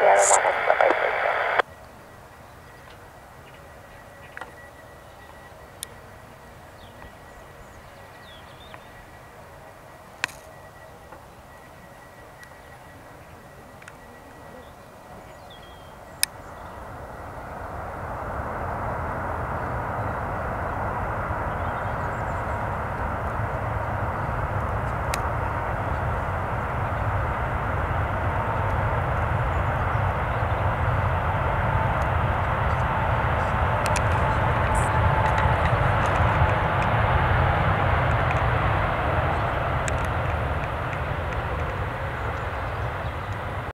The other one is